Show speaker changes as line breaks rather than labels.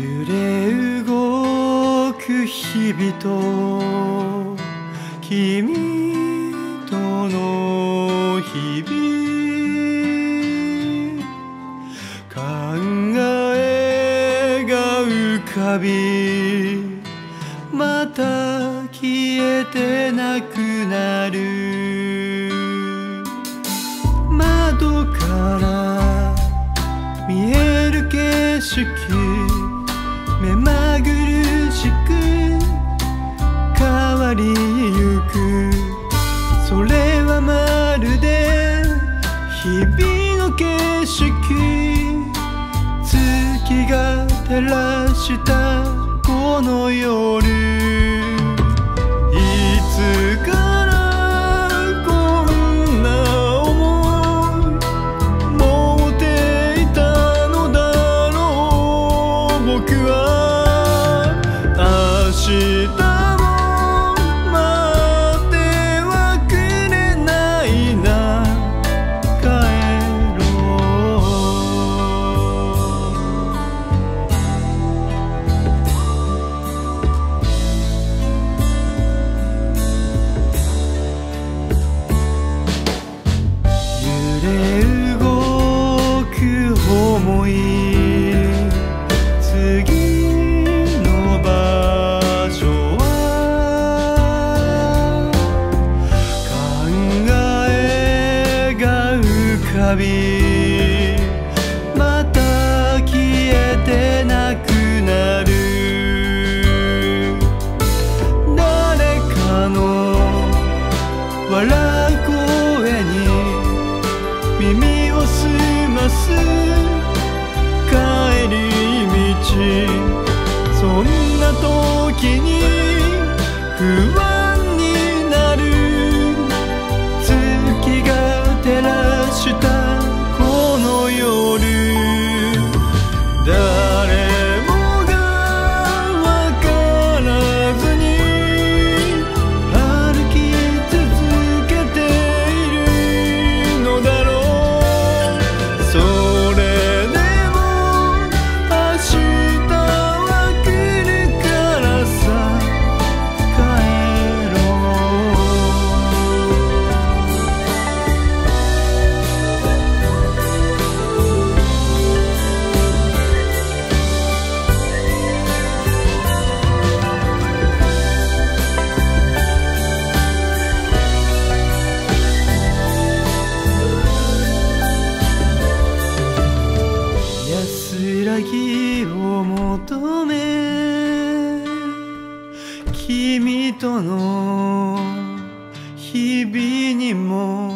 揺れ動く日々と君との日々。考えが浮かびまた消えてなくなる窓から見える景色しく変わりゆく。それはまるで日々の景色。月が照らしたこの夜。明日びまた消えてなくなる。誰かの笑う声に耳を澄ます。を求め君との日々にも